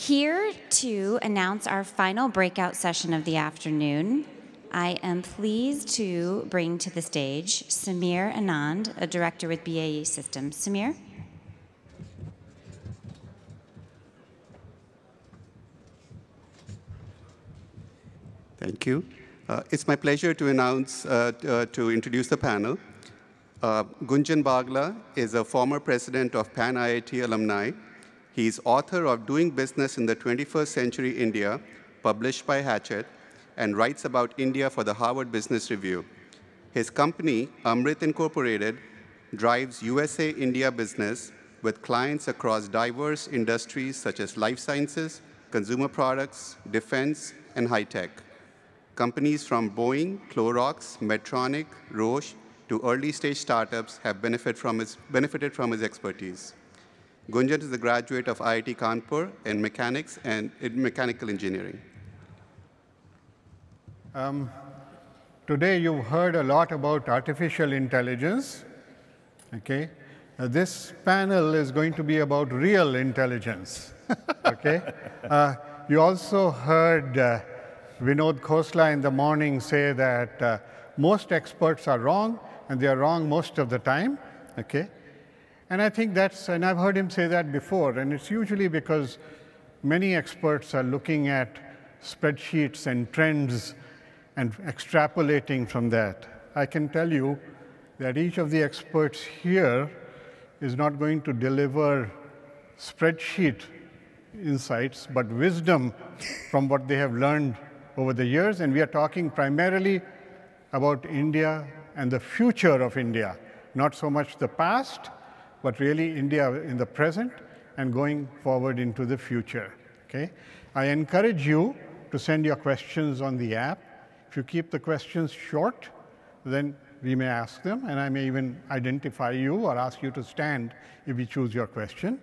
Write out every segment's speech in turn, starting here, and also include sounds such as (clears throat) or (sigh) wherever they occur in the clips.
Here to announce our final breakout session of the afternoon, I am pleased to bring to the stage Samir Anand, a director with BAE Systems. Samir? Thank you. Uh, it's my pleasure to announce, uh, uh, to introduce the panel. Uh, Gunjan Bagla is a former president of Pan IIT Alumni. He's author of Doing Business in the 21st Century India, published by Hachette, and writes about India for the Harvard Business Review. His company, Amritt Incorporated, drives USA India business with clients across diverse industries such as life sciences, consumer products, defense, and high tech. Companies from Boeing, Clorox, Medtronic, Roche, to early stage startups have benefit from his, benefited from his expertise. Gunjan is a graduate of IIT Kanpur in mechanics and in mechanical engineering. Um, today you've heard a lot about artificial intelligence. Okay, uh, this panel is going to be about real intelligence. (laughs) okay, uh, you also heard uh, Vinod Khosla in the morning say that uh, most experts are wrong, and they are wrong most of the time. Okay? And I think that's, and I've heard him say that before, and it's usually because many experts are looking at spreadsheets and trends and extrapolating from that. I can tell you that each of the experts here is not going to deliver spreadsheet insights, but wisdom from what they have learned over the years, and we are talking primarily about India and the future of India, not so much the past, but really India in the present and going forward into the future. Okay? I encourage you to send your questions on the app. If you keep the questions short, then we may ask them, and I may even identify you or ask you to stand if we choose your question.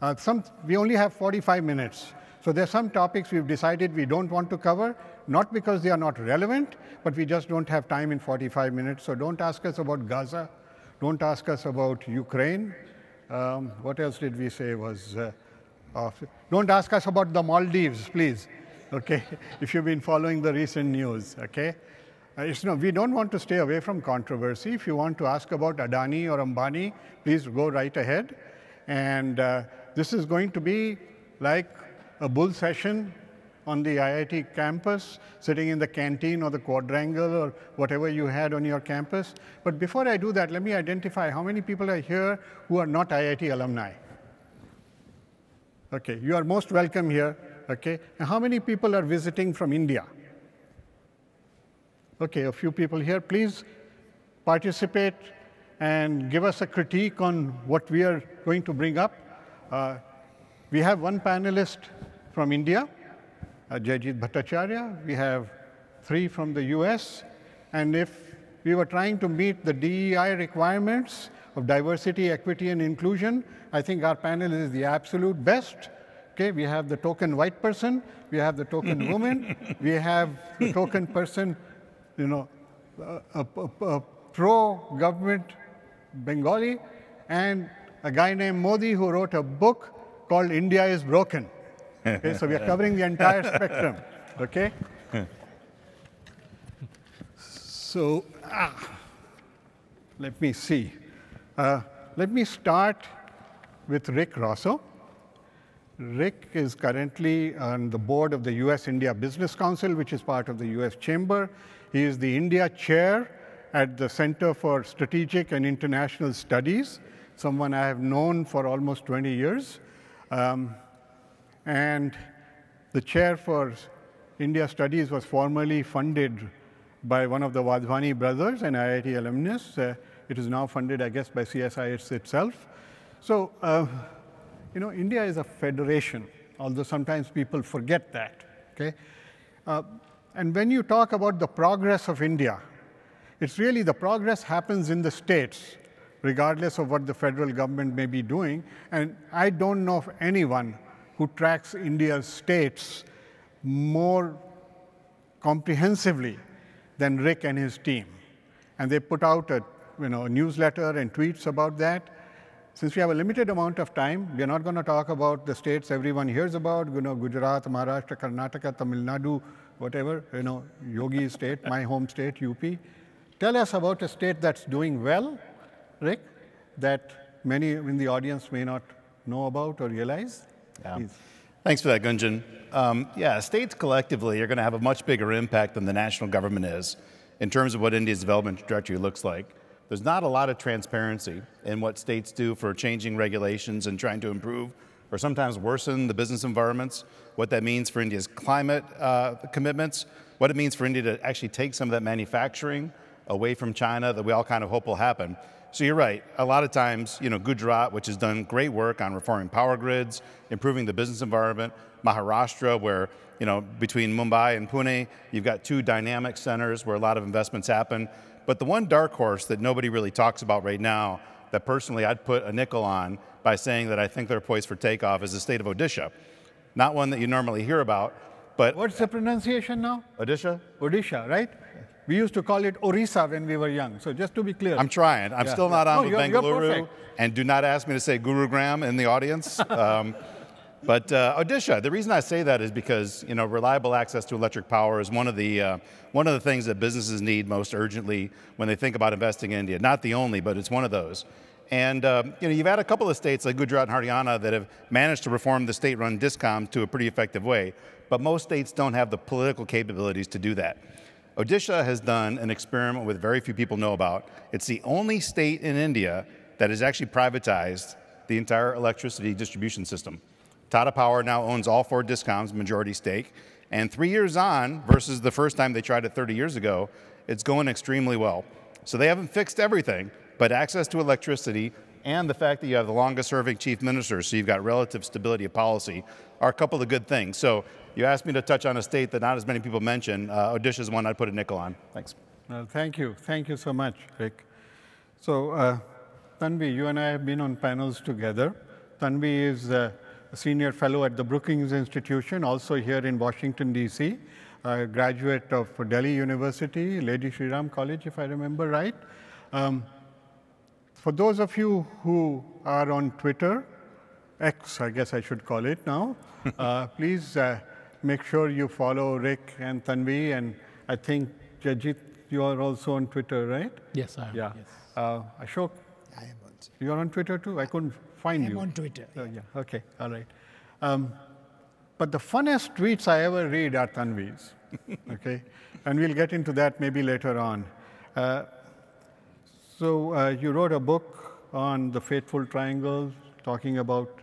Uh, some, we only have 45 minutes, so there are some topics we've decided we don't want to cover, not because they are not relevant, but we just don't have time in 45 minutes. So don't ask us about Gaza. Don't ask us about Ukraine. Um, what else did we say was, uh, don't ask us about the Maldives, please, okay, (laughs) if you've been following the recent news, okay? Uh, it's no, we don't want to stay away from controversy. If you want to ask about Adani or Ambani, please go right ahead. And uh, this is going to be like a bull session on the IIT campus, sitting in the canteen or the quadrangle or whatever you had on your campus. But before I do that, let me identify how many people are here who are not IIT alumni. Okay, you are most welcome here. Okay, and how many people are visiting from India? Okay, a few people here. Please participate and give us a critique on what we are going to bring up. Uh, we have one panelist from India, uh, Jaijit Bhattacharya. We have three from the US. And if we were trying to meet the DEI requirements of diversity, equity, and inclusion, I think our panel is the absolute best. Okay, we have the token white person, we have the token (laughs) woman, we have the token person, you know, a, a, a pro-government Bengali, and a guy named Mody who wrote a book called India is Broken. Okay, so we are covering the entire spectrum. Okay? So, ah, let me see. Uh, let me start with Rick Rossow. Rick is currently on the board of the US India Business Council, which is part of the US Chamber. He is the India chair at the Center for Strategic and International Studies, someone I have known for almost 20 years. Um, and the chair for India Studies was formerly funded by one of the Wadhwani brothers, an IIT alumnus. Uh, it is now funded, I guess, by CSIS itself. So, uh, you know, India is a federation, although sometimes people forget that, okay? Uh, and when you talk about the progress of India, it's really the progress happens in the states, regardless of what the federal government may be doing. And I don't know of anyone who tracks India's states more comprehensively than Rick and his team. And they put out a, you know, a newsletter and tweets about that. Since we have a limited amount of time, we are not going to talk about the states everyone hears about, you know, Gujarat, Maharashtra, Karnataka, Tamil Nadu, whatever, you know, Yogi state, my home state, UP. Tell us about a state that's doing well, Rick, that many in the audience may not know about or realize. Yeah. Thanks for that, Gunjan. Um, yeah, states collectively are going to have a much bigger impact than the national government is in terms of what India's development trajectory looks like. There's not a lot of transparency in what states do for changing regulations and trying to improve or sometimes worsen the business environments, what that means for India's climate uh, commitments, what it means for India to actually take some of that manufacturing away from China that we all kind of hope will happen. So you're right. A lot of times, you know, Gujarat, which has done great work on reforming power grids, improving the business environment, Maharashtra, where, you know, between Mumbai and Pune, you've got two dynamic centers where a lot of investments happen. But the one dark horse that nobody really talks about right now, that personally I'd put a nickel on by saying that I think they're poised for takeoff, is the state of Odisha. Not one that you normally hear about, but. What's the pronunciation now? Odisha? Odisha, right? We used to call it Orissa when we were young. So just to be clear. I'm trying. I'm yeah. still not on no, with you're, Bengaluru. You're and do not ask me to say Gurugram in the audience. (laughs) Um, but uh, Odisha, the reason I say that is because you know reliable access to electric power is one of the uh, one of the things that businesses need most urgently when they think about investing in India. Not the only, but it's one of those. And um, you know, you've had a couple of states like Gujarat and Haryana that have managed to reform the state-run discoms to a pretty effective way, but most states don't have the political capabilities to do that. Odisha has done an experiment with very few people know about. It's the only state in India that has actually privatized the entire electricity distribution system. Tata Power now owns all four discoms, majority stake, and three years on, versus the first time they tried it 30 years ago, it's going extremely well. So they haven't fixed everything, but access to electricity and the fact that you have the longest serving chief minister, so you've got relative stability of policy, are a couple of good things. So you asked me to touch on a state that not as many people mention. Uh, Odisha is one I'd put a nickel on. Thanks. Well, thank you. Thank you so much, Rick. So, uh, Tanvi, you and I have been on panels together. Tanvi is uh, a senior fellow at the Brookings Institution, also here in Washington, D.C., a graduate of Delhi University, Lady Shri Ram College, if I remember right. Um, for those of you who are on Twitter, X, I guess I should call it now, (laughs) uh, please uh, make sure you follow Rick and Tanvi. And I think, Jaijit, you are also on Twitter, right? Yes, I am. Yeah. Yes. Uh, Ashok? I am also. You are on Twitter too? I couldn't find you. I'm on Twitter. Oh, yeah. Okay. All right. Um, but the funnest tweets I ever read are Tanvi's. (laughs) okay? And we'll get into that maybe later on. Uh, so uh, you wrote a book on the Fateful Triangle, talking about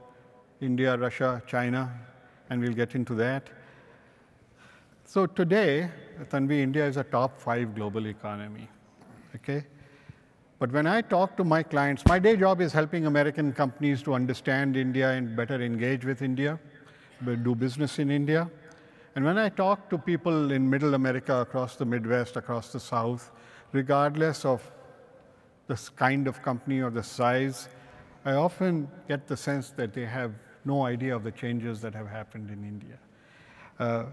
India, Russia, China, and we'll get into that. So today, Tanvi, India is a top five global economy, okay? But when I talk to my clients, my day job is helping American companies to understand India and better engage with India, do business in India. And when I talk to people in middle America, across the Midwest, across the South, regardless of the kind of company or the size, I often get the sense that they have no idea of the changes that have happened in India. Uh,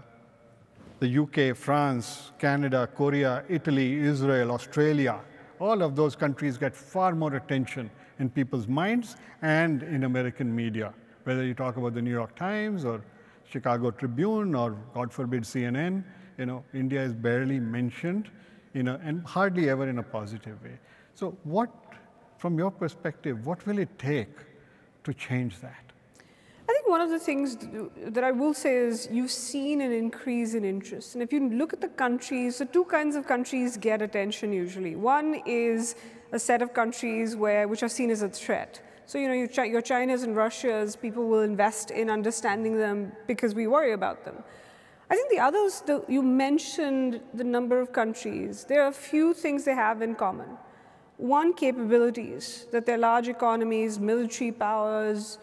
the UK, France, Canada, Korea, Italy, Israel, Australia, all of those countries get far more attention in people's minds and in American media, whether you talk about the New York Times or Chicago Tribune or, God forbid, CNN, you know, India is barely mentioned, you know, and hardly ever in a positive way. So what, from your perspective, what will it take to change that? I think one of the things that I will say is you've seen an increase in interest. And if you look at the countries, so two kinds of countries get attention usually. One is a set of countries where, which are seen as a threat. So, you know, your, your China's and Russia's, people will invest in understanding them because we worry about them. I think the others, the, you mentioned the number of countries. There are a few things they have in common. One, capabilities, that they're large economies, military powers,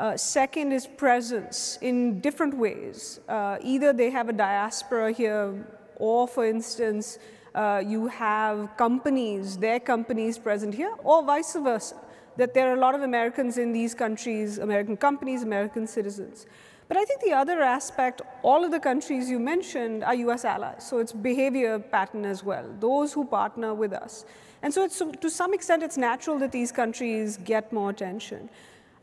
uh, second is presence in different ways. Uh, either they have a diaspora here, or for instance, uh, you have companies, their companies present here, or vice versa, that there are a lot of Americans in these countries, American companies, American citizens. But I think the other aspect, all of the countries you mentioned are US allies, so it's behavior pattern as well, those who partner with us. And so, to some extent, it's natural that these countries get more attention.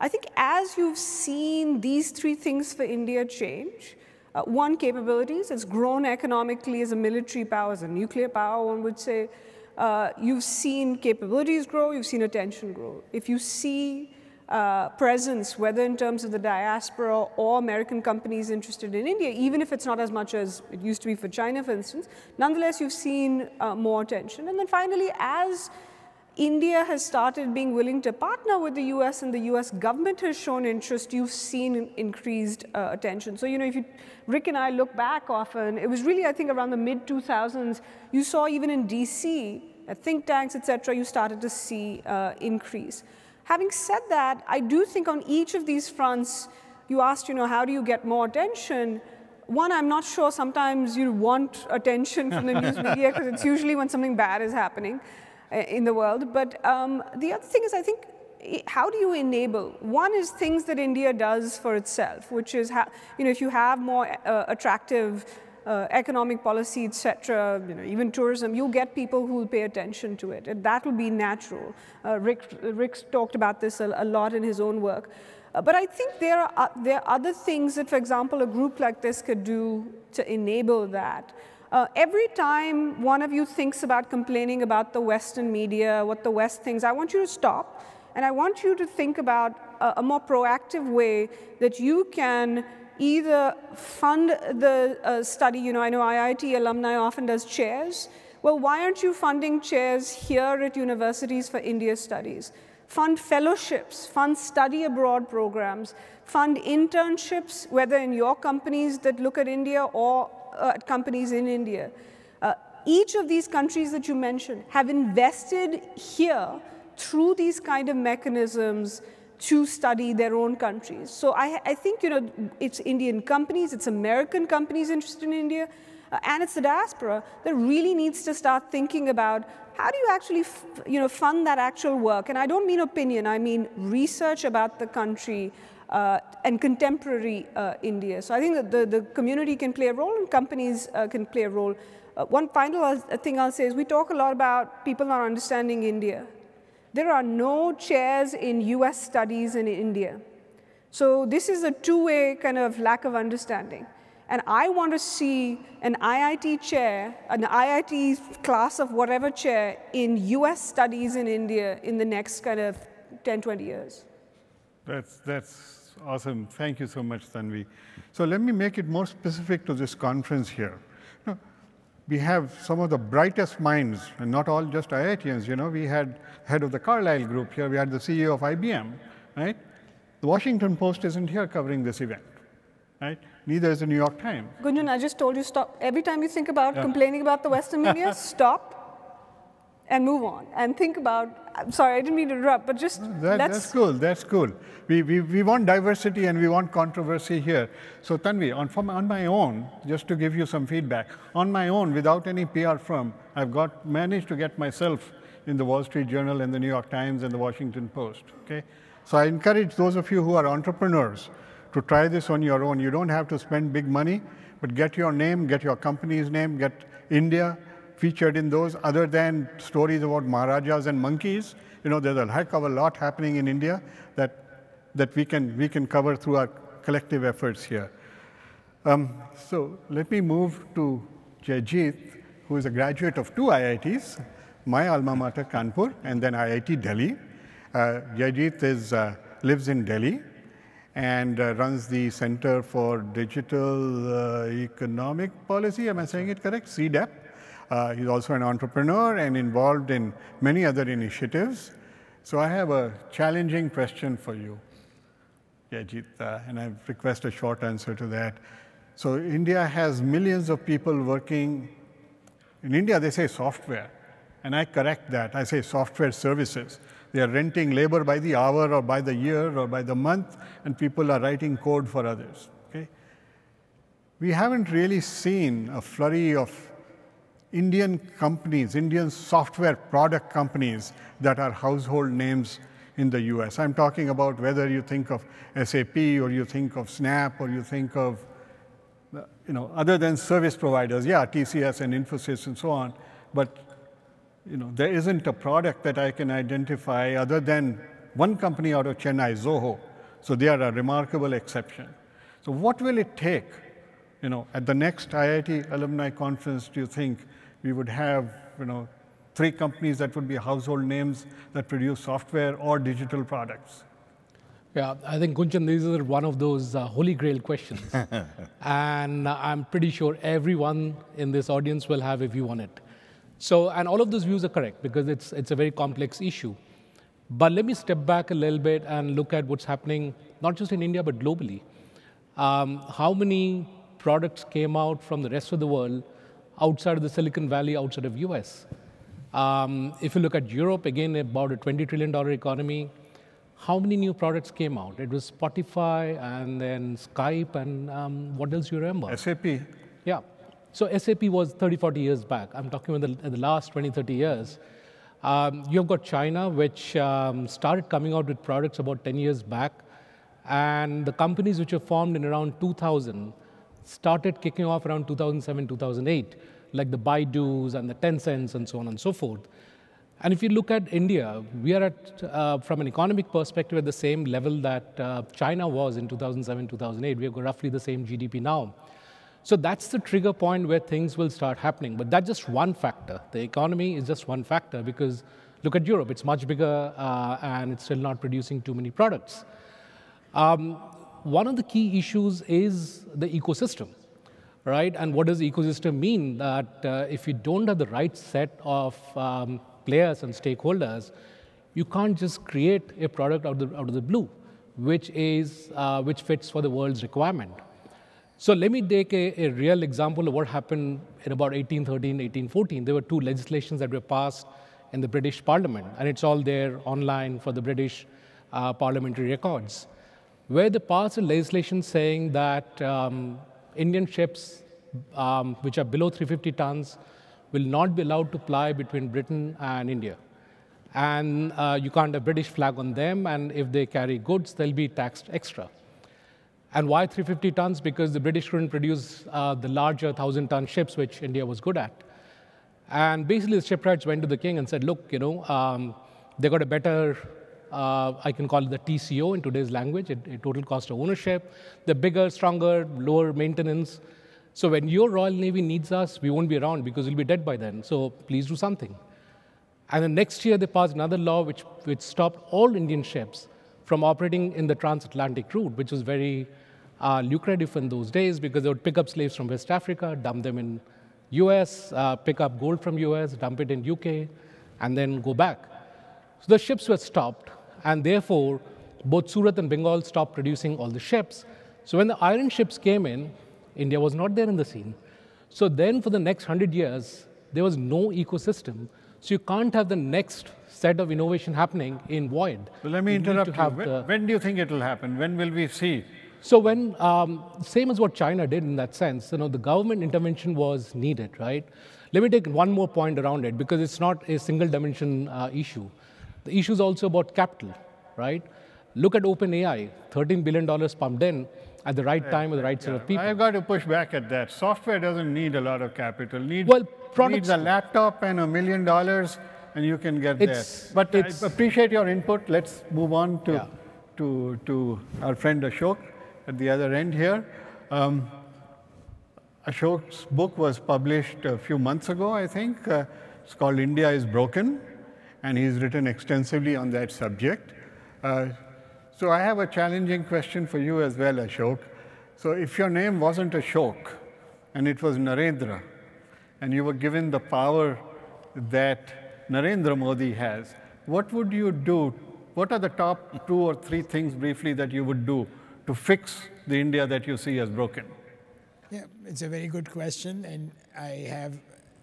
I think as you've seen these three things for India change, uh, one, capabilities. It's grown economically as a military power, as a nuclear power, one would say. Uh, you've seen capabilities grow, you've seen attention grow. If you see uh, presence, whether in terms of the diaspora or American companies interested in India, even if it's not as much as it used to be for China, for instance, nonetheless, you've seen uh, more attention. And then finally, as India has started being willing to partner with the US and the US government has shown interest, you've seen increased uh, attention. So, you know, if you, Rick and I look back often, it was really, I think, around the mid 2000s, you saw even in DC, at think tanks, et cetera, you started to see uh, increase. Having said that, I do think on each of these fronts, you asked, you know, how do you get more attention? One, I'm not sure sometimes you want attention from the news media because it's usually when something bad is happening uh, in the world. But um, the other thing is, I think, how do you enable? One is things that India does for itself, which is, you know, if you have more uh, attractive uh, economic policy, etc., you know, even tourism, you'll get people who will pay attention to it. And that will be natural. Uh, Rick, Rick talked about this a, a lot in his own work. Uh, but I think there are, uh, there are other things that, for example, a group like this could do to enable that. Uh, every time one of you thinks about complaining about the Western media, what the West thinks, I want you to stop and I want you to think about a, a more proactive way that you can either fund the uh, study, you know, I know IIT alumni often does chairs. Well, why aren't you funding chairs here at universities for India studies? Fund fellowships, fund study abroad programs, fund internships, whether in your companies that look at India or uh, at companies in India. Uh, each of these countries that you mentioned have invested here through these kind of mechanisms to study their own countries. So I, I think you know it's Indian companies, it's American companies interested in India, uh, and it's the diaspora that really needs to start thinking about how do you actually you know fund that actual work. And I don't mean opinion, I mean research about the country. Uh, and contemporary uh, India. So I think that the, the community can play a role and companies uh, can play a role. Uh, one final uh, thing I'll say is we talk a lot about people not understanding India. There are no chairs in US studies in India. So this is a two-way kind of lack of understanding. And I want to see an IIT chair, an IIT class of whatever chair in US studies in India in the next kind of 10, 20 years. That's, that's awesome. Thank you so much, Tanvi. So let me make it more specific to this conference here we have some of the brightest minds, and not all just IITians. You know, we had head of the Carlyle Group here. We had the CEO of IBM, right? The Washington Post isn't here covering this event, right? Neither is the New York Times. Gunjan, I just told you stop. Every time you think about yeah. complaining about the Western media, (laughs) stop and move on and think about I'm sorry, I didn't mean to interrupt, but just that, That's cool, that's cool. We, we, we want diversity and we want controversy here. So Tanvi, on, from, on my own, just to give you some feedback, on my own, without any PR firm, I've got managed to get myself in the Wall Street Journal and the New York Times and the Washington Post, okay? So I encourage those of you who are entrepreneurs to try this on your own. You don't have to spend big money, but get your name, get your company's name, get India, featured in those other than stories about Maharajas and monkeys. You know, there's a heck of a lot happening in India that, that we, can, we can cover through our collective efforts here. Um, so let me move to Jaijit, who is a graduate of two IITs, my alma mater, Kanpur, and then IIT Delhi. Uh, Jaijit is, uh, lives in Delhi and uh, runs the Center for Digital uh, Economic Policy. Am I saying it correct? CDEP. Uh, he's also an entrepreneur and involved in many other initiatives. So I have a challenging question for you, Jaijit, uh, and I request a short answer to that. So India has millions of people working. In India, they say software, and I correct that. I say software services. They are renting labor by the hour or by the year or by the month, and people are writing code for others. Okay? We haven't really seen a flurry of Indian companies, Indian software product companies that are household names in the US. I'm talking about whether you think of SAP or you think of Snap or you think of, you know, other than service providers, yeah, TCS and Infosys and so on, but you know, there isn't a product that I can identify other than one company out of Chennai, Zoho. So they are a remarkable exception. So what will it take, you know, at the next IIT alumni conference, do you think we would have, you know, three companies that would be household names that produce software or digital products? Yeah, I think Gunjan, these are one of those uh, holy grail questions. (laughs) and I'm pretty sure everyone in this audience will have a view on it. So, and all of those views are correct because it's, it's a very complex issue. But let me step back a little bit and look at what's happening, not just in India, but globally. Um, how many products came out from the rest of the world outside of the Silicon Valley, outside of US? Um, if you look at Europe, again, about a $20 trillion economy, how many new products came out? It was Spotify and then Skype and um, what else you remember? SAP. Yeah. So SAP was 30, 40 years back. I'm talking about the, the last 20, 30 years. Um, you've got China, which um, started coming out with products about 10 years back. And the companies which were formed in around 2000 started kicking off around 2007, 2008, like the Baidus and the Tencents and so on and so forth. And if you look at India, we are at, uh, from an economic perspective, at the same level that uh, China was in 2007, 2008. We have roughly the same GDP now. So that's the trigger point where things will start happening. But that's just one factor. The economy is just one factor because look at Europe, it's much bigger uh, and it's still not producing too many products. Um, one of the key issues is the ecosystem, right? And what does ecosystem mean? That uh, if you don't have the right set of um, players and stakeholders, you can't just create a product out of the, out of the blue, which, is, uh, which fits for the world's requirement. So let me take a, a, real example of what happened in about 1813, 1814. There were two legislations that were passed in the British Parliament, and it's all there online for the British uh, parliamentary records, where they passed a legislation saying that um, Indian ships, um, which are below 350 tons, will not be allowed to ply between Britain and India. And uh, you can't have British flag on them, and if they carry goods, they'll be taxed extra. And why 350 tons? Because the British couldn't produce uh, the larger 1,000 ton ships, which India was good at. And basically, the shipwrights went to the king and said, look, you know, um, they got a better, uh, I can call it the TCO in today's language, a, total cost of ownership. They're bigger, stronger, lower maintenance. So when your Royal Navy needs us, we won't be around because we'll be dead by then. So please do something. And then next year, they passed another law which, which stopped all Indian ships from operating in the transatlantic route, which was very uh, lucrative in those days because they would pick up slaves from West Africa, dump them in US, uh, pick up gold from US, dump it in UK, and then go back. So the ships were stopped, and therefore both Surat and Bengal stopped producing all the ships. So when the iron ships came in, India was not there in the scene. So then for the next 100 years, there was no ecosystem. So you can't have the next set of innovation happening in void. Well, let me you interrupt you. When, when, do you think it will happen? When will we see? So when, um, same as what China did in that sense, you know, the government intervention was needed, right? Let me take one more point around it because it's not a single dimension uh, issue. The issue is also about capital, right? Look at OpenAI, $13 billion pumped in at the right time with the right set of people. I've got to push back at that. Software doesn't need a lot of capital. Needs, well, products, needs a laptop and a million dollars and you can get there. But I appreciate your input. Let's move on to, yeah. to, to our friend Ashok at the other end here. Um, Ashok's book was published a few months ago, I think. Uh, it's called India is Broken, and he's written extensively on that subject. Uh, so I have a challenging question for you as well, Ashok. So if your name wasn't Ashok, and it was Narendra, and you were given the power that Narendra Modi has, what would you do? What are the top two or three things briefly that you would do to fix the India that you see as broken? Yeah, it's a very good question. And I have,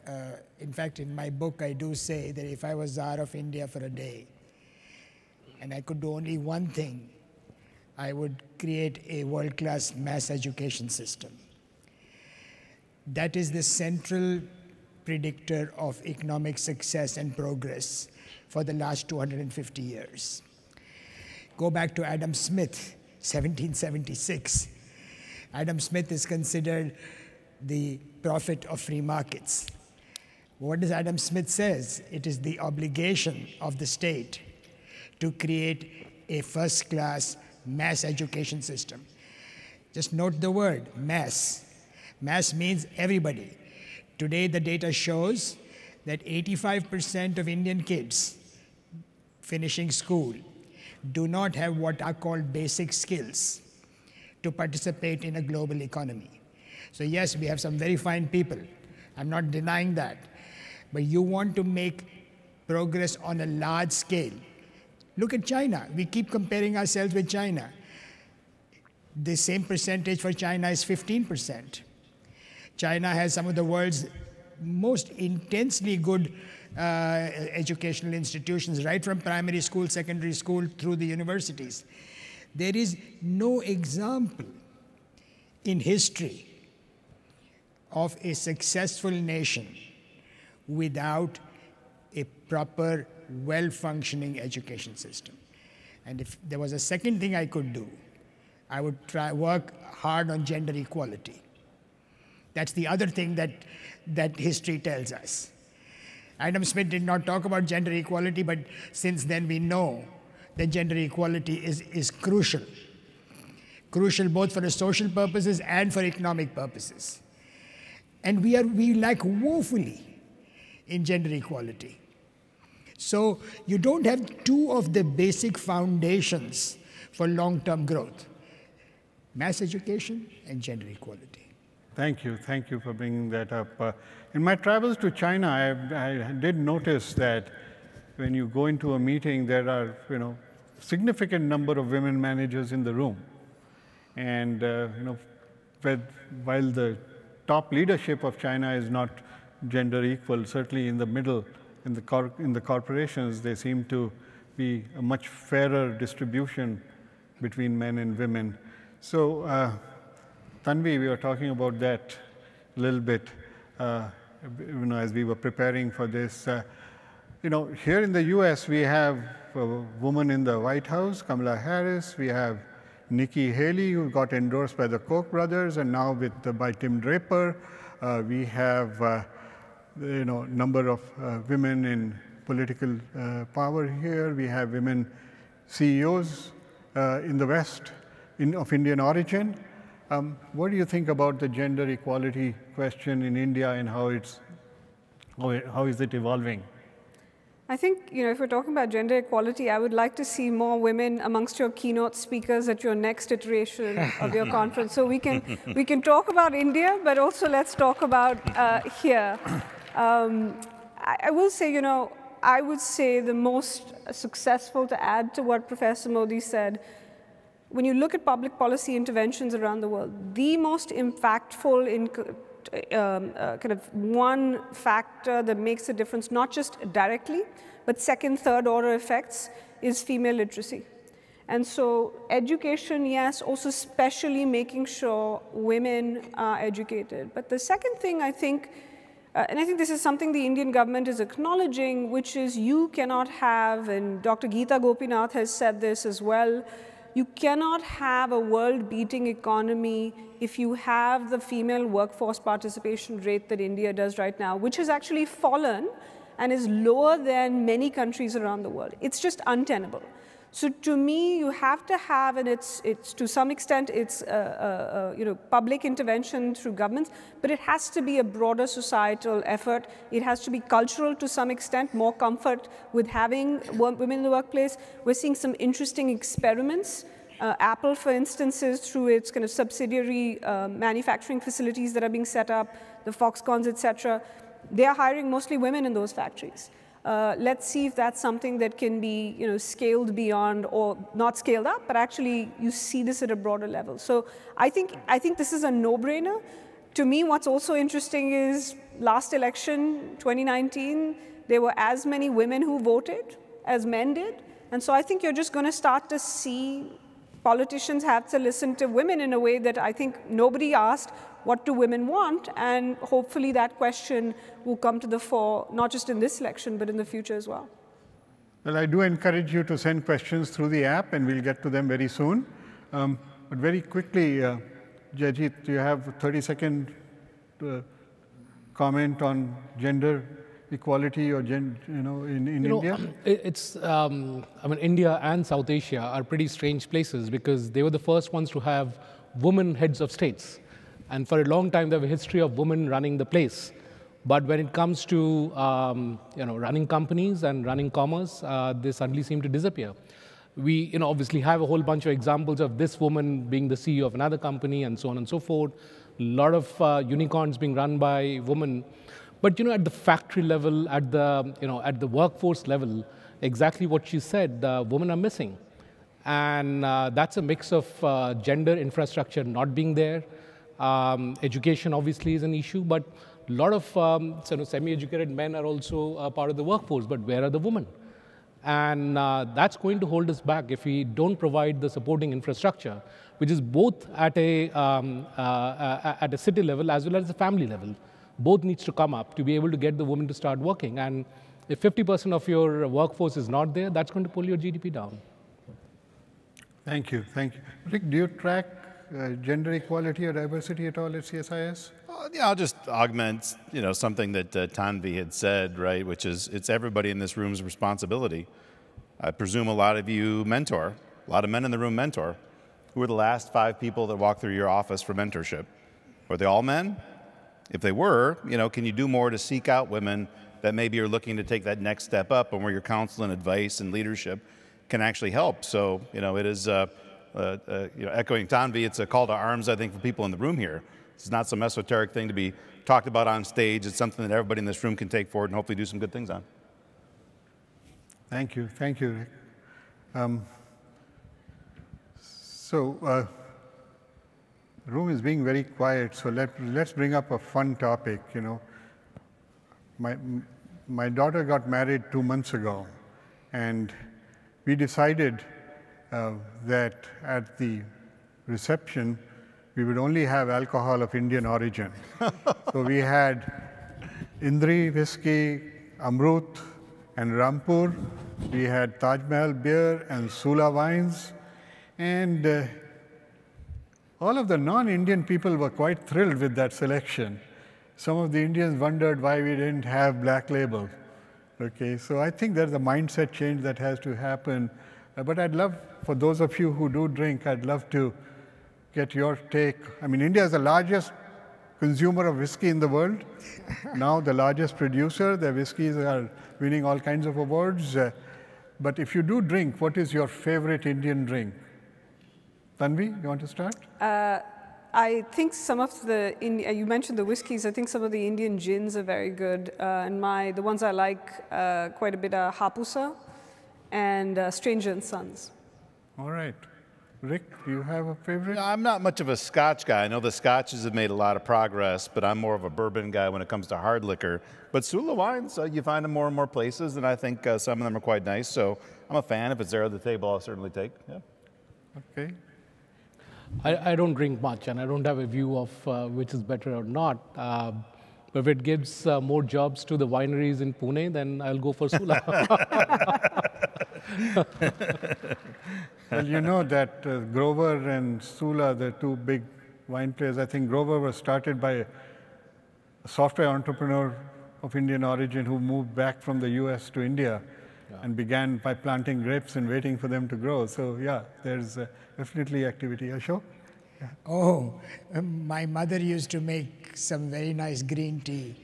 uh, in fact, in my book, I do say that if I was Tsar of India for a day, and I could do only one thing, I would create a world class mass education system. That is the central predictor of economic success and progress for the last 250 years. Go back to Adam Smith, 1776. Adam Smith is considered the prophet of free markets. What does Adam Smith says? It is the obligation of the state to create a first-class mass education system. Just note the word, mass. Mass means everybody. Today, the data shows that 85% of Indian kids finishing school do not have what are called basic skills to participate in a global economy. So yes, we have some very fine people. I'm not denying that. But you want to make progress on a large scale. Look at China. We keep comparing ourselves with China. The same percentage for China is 15%. China has some of the world's most intensely good uh, educational institutions, right from primary school, secondary school, through the universities. There is no example in history of a successful nation without a proper, well-functioning education system. And if there was a second thing I could do, I would try work hard on gender equality. That's the other thing that, that history tells us. Adam Smith did not talk about gender equality, but since then we know that gender equality is, is crucial. Crucial both for the social purposes and for economic purposes. And we, are, we lack woefully in gender equality. So you don't have two of the basic foundations for long-term growth, mass education and gender equality. Thank you. Thank you for bringing that up. Uh, in my travels to China, I, I, did notice that when you go into a meeting, there are, you know, significant number of women managers in the room. And, uh, you know, while the top leadership of China is not gender equal. Certainly in the middle, in the, in the corporations, they seem to be a much fairer distribution between men and women. So, uh, Tanvi, we were talking about that a little bit, uh, you know, as we were preparing for this. Uh, you know, here in the U.S., we have a woman in the White House, Kamala Harris. We have Nikki Haley, who got endorsed by the Koch brothers, and now with by Tim Draper. Uh, we have uh, you know, number of uh, women in political uh, power here. We have women CEOs uh, in the West in, of Indian origin. Um, what do you think about the gender equality question in India and how it's how, how is it evolving? I think, you know, if we're talking about gender equality, I would like to see more women amongst your keynote speakers at your next iteration of your (laughs) conference. So we can, we can talk about India, but also let's talk about uh, here. Um, I, I, will say, you know, I would say the most successful to add to what Professor Mody said, when you look at public policy interventions around the world, the most impactful in um, uh, kind of one factor that makes a difference, not just directly, but second, third order effects, is female literacy. And so education, yes, also especially making sure women are educated. But the second thing I think uh, and I think this is something the Indian government is acknowledging, which is you cannot have, and Dr. Gita Gopinath has said this as well, you cannot have a world-beating economy if you have the female workforce participation rate that India does right now, which has actually fallen and is lower than many countries around the world. It's just untenable. So to me, you have to have, and it's, it's to some extent, it's uh, uh, you know, public intervention through governments, but it has to be a broader societal effort. It has to be cultural to some extent, more comfort with having women in the workplace. We're seeing some interesting experiments. Uh, Apple, for instance, is through its kind of subsidiary uh, manufacturing facilities that are being set up, the Foxconns, et cetera, they are hiring mostly women in those factories. Uh, let's see if that's something that can be you know, scaled beyond or not scaled up, but actually you see this at a broader level. So I think, I think this is a no-brainer. To me, what's also interesting is last election, 2019, there were as many women who voted as men did. And so I think you're just going to start to see politicians have to listen to women in a way that I think nobody asked, what do women want? And hopefully that question will come to the fore, not just in this election, but in the future as well. Well, I do encourage you to send questions through the app, and we'll get to them very soon. Um, but very quickly, uh, Jaijit, do you have a 30-second uh, comment on gender equality or gen, you know, in, in you India? (clears throat) Know, it's, um, I mean, India and South Asia are pretty strange places because they were the first ones to have women heads of states. And for a long time, they have a history of women running the place. But when it comes to um, you know, running companies and running commerce, uh, they suddenly seem to disappear. We you know, obviously have a whole bunch of examples of this woman being the CEO of another company and so on and so forth. A lot of uh, unicorns being run by women. But you know, at the factory level, at the, you know, at the workforce level, exactly what she said, uh, women are missing. And uh, that's a mix of uh, gender infrastructure not being there. Um, education obviously is an issue, but a lot of um, you know, semi-educated men are also part of the workforce, but where are the women? And uh, that's going to hold us back if we don't provide the supporting infrastructure, which is both at a, um, uh, uh at a city level as well as the family level. Both needs to come up to be able to get the women to start working. And if 50% of your workforce is not there, that's going to pull your GDP down. Thank you, thank you. Rick, do you track uh, gender equality or diversity at all at CSIS? Uh, yeah, I'll just augment, you know, something that uh, Tanvi had said, right, which is it's everybody in this room's responsibility. I presume a lot of you mentor, a lot of men in the room mentor. Who are the last five people that walked through your office for mentorship? Were they all men? If they were, you know, can you do more to seek out women that maybe are looking to take that next step up and where your counsel and advice and leadership can actually help? So, you know, it is, uh, uh, uh you know, echoing Tanvi, it's a call to arms, I think, for people in the room here. It's not some esoteric thing to be talked about on stage. It's something that everybody in this room can take forward and hopefully do some good things on. Thank you. Thank you, Rick. Um, so, uh, room is being very quiet, so let, let's bring up a fun topic, you know. My, my daughter got married two months ago, and we decided uh, that at the reception, we would only have alcohol of Indian origin. (laughs) so we had Indri whiskey, Amrut, and Rampur. We had Taj Mahal beer and Sula wines. And uh, all of the non Indian people were quite thrilled with that selection. Some of the Indians wondered why we didn't have black label. Okay, so I think there's a mindset change that has to happen. Uh, but I'd love, for those of you who do drink, I'd love to get your take. I mean, India is the largest consumer of whiskey in the world. (laughs) now the largest producer. Their whiskeys are winning all kinds of awards. Uh, but if you do drink, what is your favorite Indian drink? Tanvi, you want to start? Uh, I think some of the, in, uh, you mentioned the whiskeys, I think some of the Indian gins are very good. Uh, and my, the ones I like uh, quite a bit are Hapusa and uh, Stranger and Sons. All right. Rick, do you have a favorite? No, I'm not much of a Scotch guy. I know the Scotches have made a lot of progress, but I'm more of a bourbon guy when it comes to hard liquor. But Sula wines, uh, you find them more and more places, and I think uh, some of them are quite nice. So I'm a fan. If it's there at the table, I'll certainly take. Yeah. Okay. I, I don't drink much, and I don't have a view of uh, which is better or not. Uh, but if it gives uh, more jobs to the wineries in Pune, then I'll go for Sula. (laughs) well, you know that uh, Grover and Sula, the two big wine players, I think Grover was started by a software entrepreneur of Indian origin who moved back from the US to India. And began by planting grapes and waiting for them to grow. So, yeah, there's uh, definitely activity. Ashok? Yeah. Oh, um, my mother used to make some very nice green tea,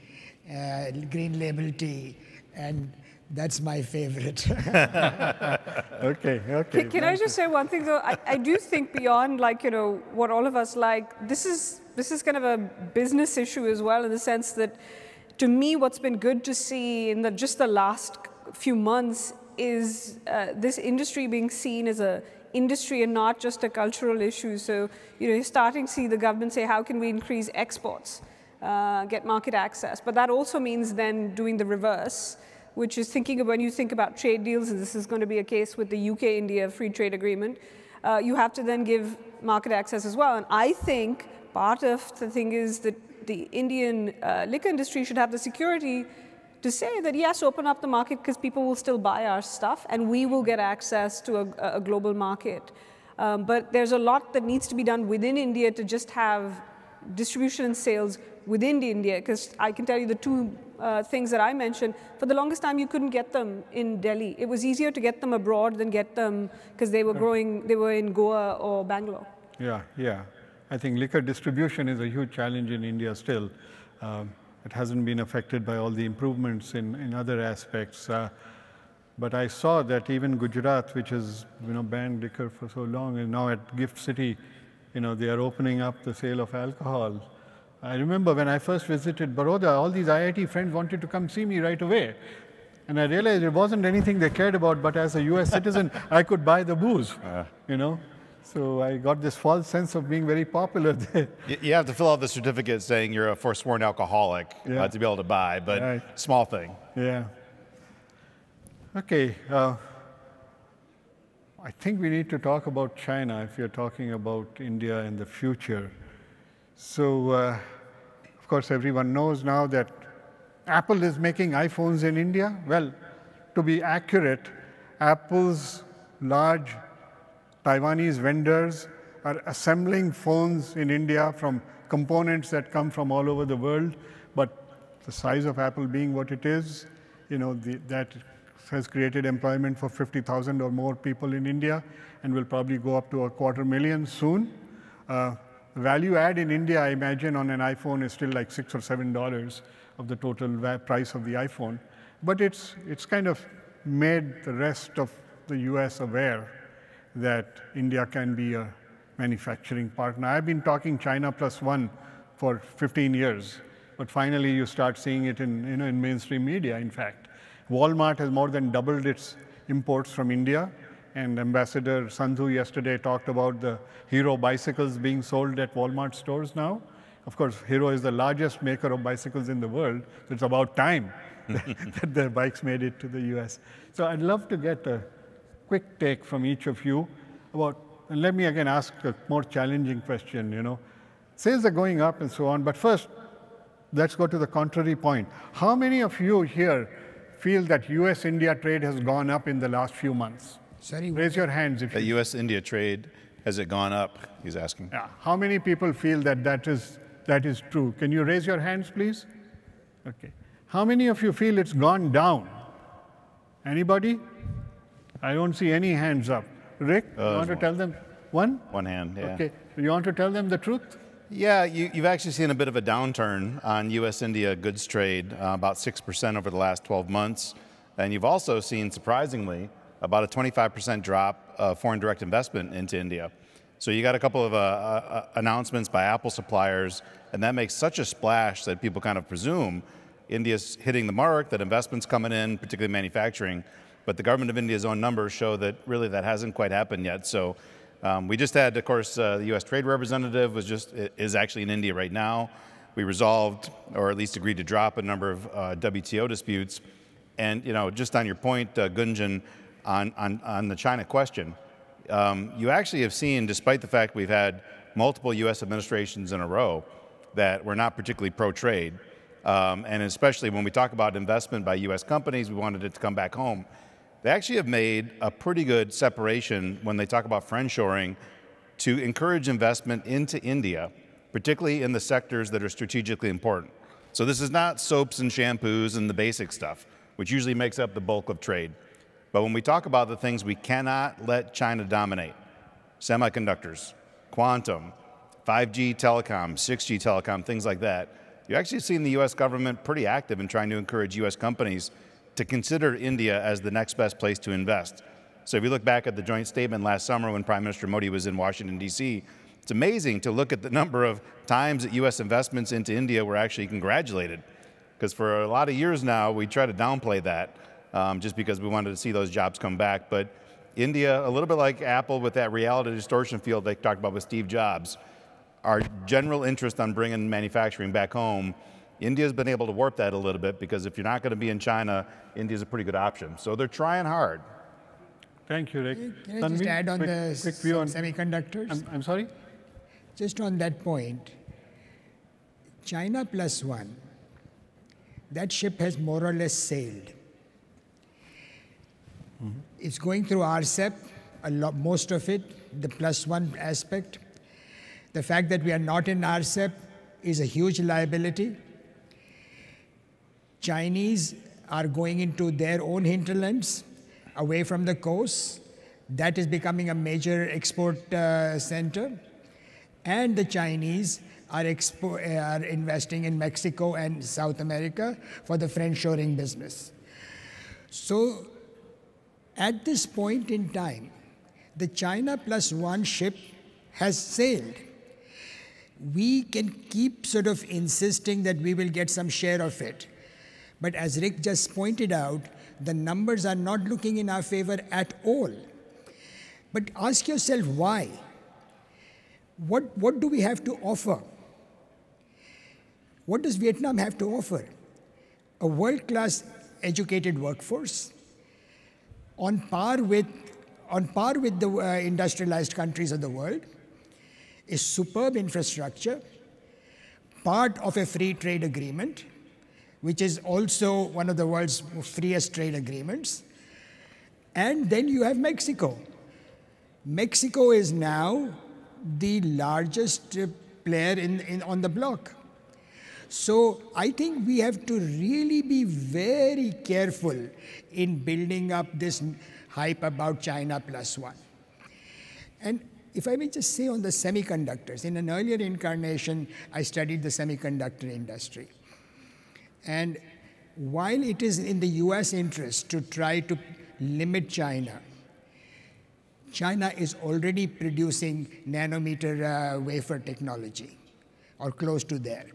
uh, green label tea, and that's my favorite. (laughs) okay, okay. Can, can I just say one thing though? I, I do think beyond like, you know, what all of us like, this is, this is kind of a business issue as well in the sense that to me, what's been good to see in the, just the last few months is uh, this industry being seen as a industry and not just a cultural issue. So, you know, you're starting to see the government say, how can we increase exports, uh, get market access? But that also means then doing the reverse which is thinking of when you think about trade deals, and this is going to be a case with the UK-India free trade agreement, uh, you have to then give market access as well. And I think part of the thing is that the Indian uh, liquor industry should have the security to say that yes, open up the market because people will still buy our stuff and we will get access to a, a global market. Um, but there's a lot that needs to be done within India to just have distribution and sales within India, because I can tell you the two uh, things that I mentioned, for the longest time you couldn't get them in Delhi. It was easier to get them abroad than get them because they were growing, they were in Goa or Bangalore. Yeah, yeah. I think liquor distribution is a huge challenge in India still. Um, it hasn't been affected by all the improvements in, in other aspects. Uh, but I saw that even Gujarat, which has you know, banned liquor for so long, and now at Gift City, you know, they are opening up the sale of alcohol. I remember when I first visited Baroda, all these IIT friends wanted to come see me right away. And I realized it wasn't anything they cared about, but as a US citizen, (laughs) I could buy the booze, uh. you know. So I got this false sense of being very popular (laughs) there. You have to fill out the certificate saying you're a forsworn alcoholic uh, yeah. uh, to be able to buy, but right. small thing. Yeah. Okay. Uh, I think we need to talk about China if you're talking about India in the future. So, uh, of course, everyone knows now that Apple is making iPhones in India. Well, to be accurate, Apple's large Taiwanese vendors are assembling phones in India from components that come from all over the world, but the size of Apple being what it is, you know, the, that has created employment for 50,000 or more people in India and will probably go up to a quarter million soon. Uh, value add in India, I imagine, on an iPhone is still like six or seven dollars of the total price of the iPhone. But it's, it's kind of made the rest of the US aware that India can be a manufacturing partner. I've been talking China plus one for 15 years, but finally you start seeing it in, you know, in mainstream media, in fact. Walmart has more than doubled its imports from India, and Ambassador Sandhu yesterday talked about the Hero bicycles being sold at Walmart stores now. Of course, Hero is the largest maker of bicycles in the world, so it's about time (laughs) that their bikes made it to the US. So I'd love to get a quick take from each of you about, and let me again ask a more challenging question, you know. Sales are going up and so on, but first, let's go to the contrary point. How many of you here feel that US-India trade has gone up in the last few months? Sorry, Raise your hands if the US-India trade, has it gone up, he's asking. Yeah. How many people feel that that is, that is true? Can you raise your hands, please? Okay. How many of you feel it's gone down? Anybody? I don't see any hands up. Rick, uh, you want to one. tell them? One? One hand, yeah. Okay. You want to tell them the truth? Yeah, you, have actually seen a bit of a downturn on U.S. India goods trade, uh, about 6% over the last 12 months. And you've also seen, surprisingly, about a 25% drop of foreign direct investment into India. So you got a couple of uh, uh, announcements by Apple suppliers, and that makes such a splash that people kind of presume India's hitting the mark, that investment's coming in, particularly manufacturing. But the government of India's own numbers show that really that hasn't quite happened yet. So um, we just had, of course, uh, the U.S. Trade Representative was just is actually in India right now. We resolved, or at least agreed to drop, a number of uh, WTO disputes. And you know, just on your point, uh, Gunjan, on, on, on the China question, um, you actually have seen, despite the fact we've had multiple U.S. administrations in a row that were not particularly pro-trade, um, and especially when we talk about investment by U.S. companies, we wanted it to come back home. They actually have made a pretty good separation when they talk about friendshoring to encourage investment into India, particularly in the sectors that are strategically important. So this is not soaps and shampoos and the basic stuff, which usually makes up the bulk of trade. But when we talk about the things we cannot let China dominate, semiconductors, quantum, 5G telecom, 6G telecom, things like that, you're actually seeing the US government pretty active in trying to encourage US companies to consider India as the next best place to invest. So if you look back at the joint statement last summer when Prime Minister Modi was in Washington, D.C., it's amazing to look at the number of times that U.S. investments into India were actually congratulated. Because for a lot of years now, we try to downplay that um, just because we wanted to see those jobs come back. But India, a little bit like Apple with that reality distortion field they talked about with Steve Jobs, our general interest on bringing manufacturing back home India's been able to warp that a little bit because if you're not going to be in China, India's a pretty good option. So they're trying hard. Thank you, Rick. Can I just add on quick, the quick view on semiconductors? I'm, I'm sorry? Just on that point, China plus one, that ship has more or less sailed. Mm -hmm. It's going through RCEP, a lot, most of it, the plus one aspect. The fact that we are not in RCEP is a huge liability. Chinese are going into their own hinterlands, away from the coast. That is becoming a major export uh, center. And the Chinese are, expo- are investing in Mexico and South America for the friendshoring business. So at this point in time, the China plus one ship has sailed. We can keep sort of insisting that we will get some share of it. But as Rick just pointed out, the numbers are not looking in our favor at all. But ask yourself why. What, what do we have to offer? What does Vietnam have to offer? A world class educated workforce on par with, on par with the uh, industrialized countries of the world, a superb infrastructure, part of a free trade agreement, which is also one of the world's freest trade agreements. And then you have Mexico. Mexico is now the largest player in, in, on the block. So I think we have to really be very careful in building up this hype about China plus one. And if I may just say on the semiconductors, in an earlier incarnation, I studied the semiconductor industry. And while it is in the US interest to try to limit China, China is already producing nanometer uh, wafer technology or close to there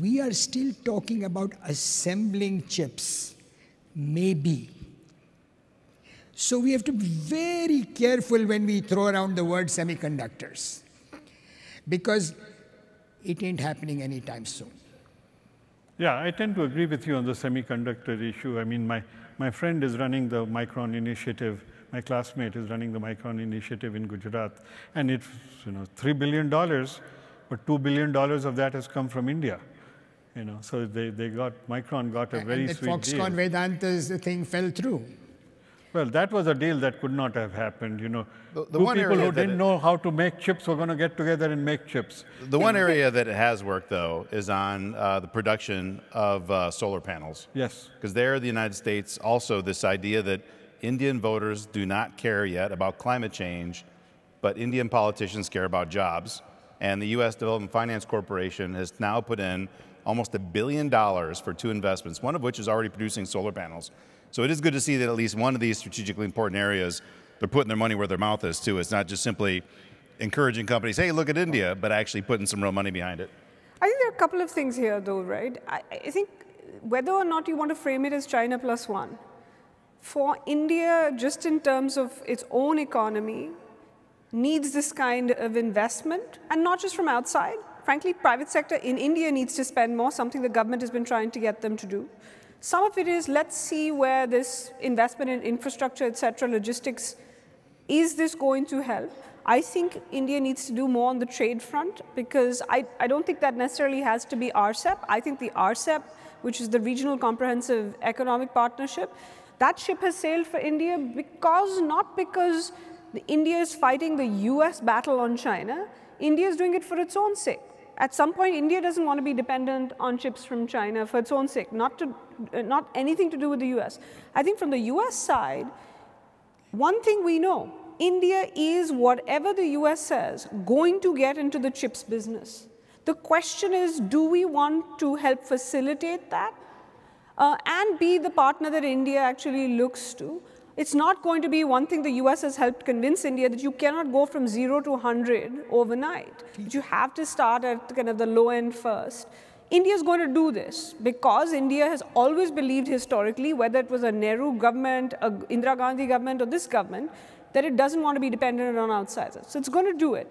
we are still talking about assembling chips, maybe. So we have to be very careful when we throw around the word semiconductors, because it ain't happening anytime soon. Yeah, I tend to agree with you on the semiconductor issue. I mean, my, my friend is running the Micron initiative. My classmate is running the Micron initiative in Gujarat. And it's, you know, $3 billion, but $2 billion of that has come from India. You know, so they, they got, Micron got a and very that sweet Foxconn deal. Vedanta's thing fell through. Well, that was a deal that could not have happened. You know, the, the two one people who didn't it, know how to make chips were going to get together and make chips. The one area that it has worked, though, is on uh, the production of uh, solar panels. Yes. Because there, the United States, also this idea that Indian voters do not care yet about climate change, but Indian politicians care about jobs. And the U.S. Development Finance Corporation has now put in almost a billion dollars for two investments, one of which is already producing solar panels. So it is good to see that at least one of these strategically important areas, they're putting their money where their mouth is too. It's not just simply encouraging companies, hey, look at India, but actually putting some real money behind it. I think there are a couple of things here though, right? I, I think whether or not you want to frame it as China plus one, for India, just in terms of its own economy, needs this kind of investment, and not just from outside, frankly, private sector in India needs to spend more, something the government has been trying to get them to do. Some of it is let's see where this investment in infrastructure, et cetera, logistics, is this going to help? I think India needs to do more on the trade front because I, I don't think that necessarily has to be RCEP. I think the RCEP, which is the Regional Comprehensive Economic Partnership, that ship has sailed for India because, not because India is fighting the US battle on China, India is doing it for its own sake at some point, India doesn't want to be dependent on chips from China for its own sake, not, to, not anything to do with the US. I think from the US side, one thing we know, India is, whatever the US says, going to get into the chips business. The question is, do we want to help facilitate that uh, and be the partner that India actually looks to? It's not going to be one thing the US has helped convince India that you cannot go from zero to 100 overnight. But you have to start at kind of the low end first. India is going to do this because India has always believed historically, whether it was a Nehru government, a Indira Gandhi government, or this government, that it doesn't want to be dependent on outsiders. So it's going to do it.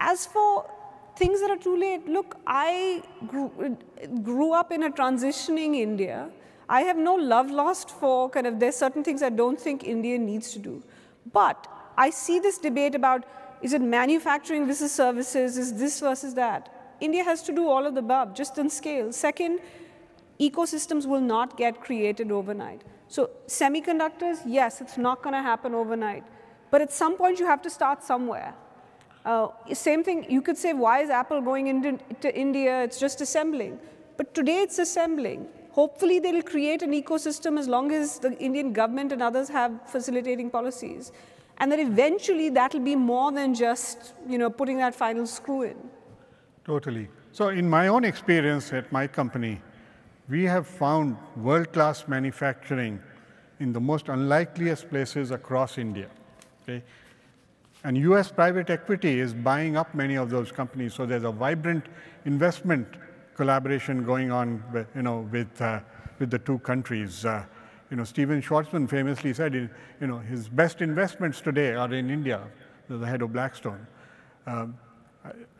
As for things that are too late, look, I grew, grew up in a transitioning India I have no love lost for kind of, there's certain things I don't think India needs to do. But I see this debate about is it manufacturing versus services, is this versus that? India has to do all of the above, just in scale. Second, ecosystems will not get created overnight. So semiconductors, yes, it's not going to happen overnight. But at some point, you have to start somewhere. Uh, same thing, you could say, why is Apple going into India? It's just assembling. But today it's assembling. Hopefully they'll create an ecosystem as long as the Indian government and others have facilitating policies. And that eventually that'll be more than just you know, putting that final screw in. Totally. So in my own experience at my company, we have found world-class manufacturing in the most unlikeliest places across India. Okay? And US private equity is buying up many of those companies, so there's a vibrant investment collaboration going on you know, with, uh, with the two countries. Uh, you know, Stephen Schwarzman famously said, you know, his best investments today are in India, the head of Blackstone. Um,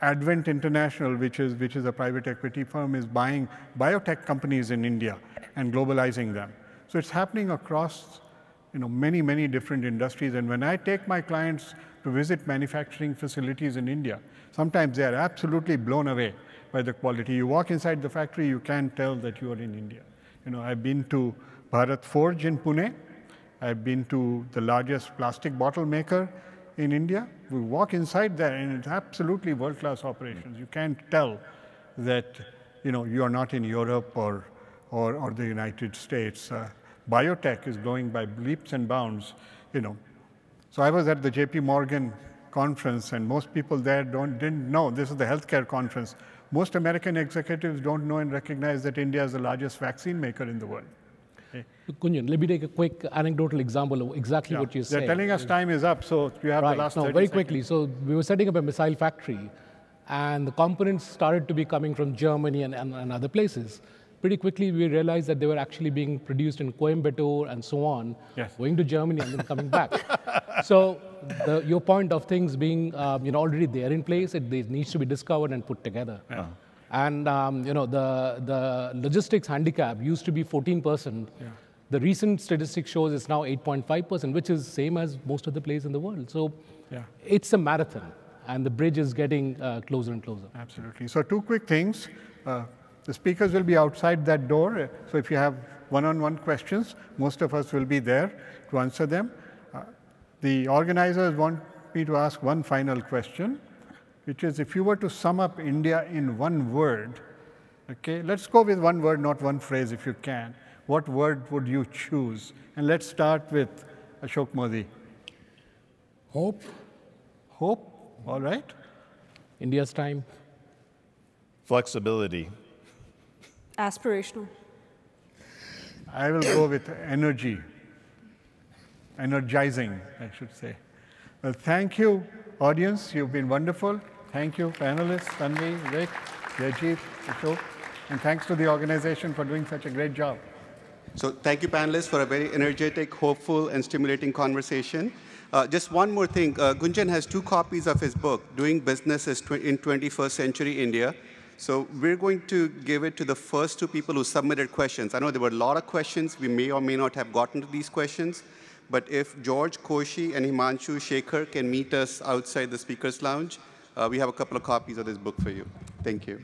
Advent International, which is, which is a private equity firm, is buying biotech companies in India and globalizing them. So it's happening across you know, many, many different industries. And when I take my clients to visit manufacturing facilities in India, sometimes they are absolutely blown away by the quality. You walk inside the factory, you can't tell that you are in India. You know, I've been to Bharat Forge in Pune. I've been to the largest plastic bottle maker in India. We walk inside there, and it's absolutely world-class operations. You can't tell that you know you are not in Europe or or, or the United States. Uh, biotech is growing by leaps and bounds. You know, so I was at the J.P. Morgan conference, and most people there don't didn't know this is the healthcare conference. Most American executives don't know and recognize that India is the largest vaccine maker in the world. Let me take a quick anecdotal example of exactly yeah. what you're saying. They're telling us time is up, so you have right. the last no, very seconds. quickly. So we were setting up a missile factory, and the components started to be coming from Germany and, and, and other places. Pretty quickly, we realized that they were actually being produced in Coimbatore and so on, yes. going to Germany and then coming back. (laughs) so the, your point of things being um, you know, already there in place, it, it, needs to be discovered and put together. Yeah. And um, you know, the, the logistics handicap used to be 14%. Yeah. The recent statistic shows it's now 8.5%, which is same as most of the places in the world. So yeah. it's a marathon, and the bridge is getting uh, closer and closer. Absolutely. So two quick things. Uh, the speakers will be outside that door. So if you have one-on-one -on -one questions, most of us will be there to answer them. Uh, the organizers want me to ask one final question which is if you were to sum up India in one word, okay, let's go with one word, not one phrase if you can. What word would you choose? And let's start with Ashok Mody. Hope. Hope, all right. India's time. Flexibility. Aspirational. I will go with energy. Energizing, I should say. Well, thank you, audience. You've been wonderful. Thank you, panelists, Tanvi, Rick, Jaijit, Ashok, and thanks to the organization for doing such a great job. So thank you, panelists, for a very energetic, hopeful, and stimulating conversation. Uh, just one more thing. Uh, Gunjan has two copies of his book, Doing Business in 21st Century India. So we're going to give it to the first two people who submitted questions. I know there were a lot of questions. We may or may not have gotten to these questions. But if George Koshi and Himanshu Shekhar can meet us outside the speaker's lounge, uh, we have a couple of copies of this book for you. Thank you.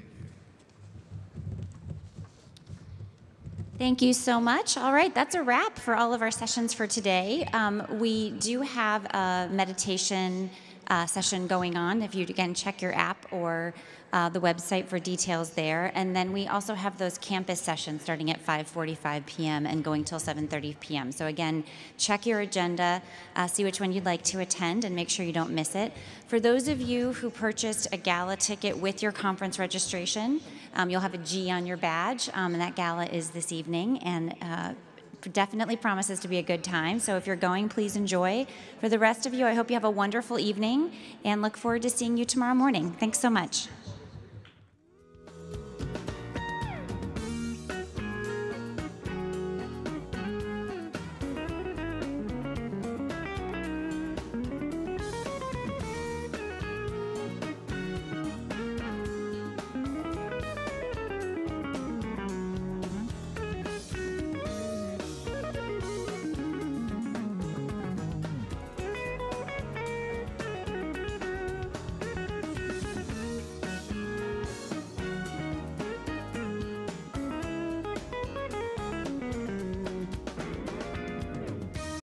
Thank you so much. All right, that's a wrap for all of our sessions for today. Um, we do have a meditation uh, session going on. If you, again, check your app or uh, the website for details there. And then we also have those campus sessions starting at 5:45 p.m. and going till 7:30 p.m. So again, check your agenda, uh, see which one you'd like to attend, and make sure you don't miss it. For those of you who purchased a gala ticket with your conference registration, um, you'll have a G on your badge, um, and that gala is this evening. And uh, definitely promises to be a good time. So if you're going, please enjoy. For the rest of you, I hope you have a wonderful evening and look forward to seeing you tomorrow morning. Thanks so much.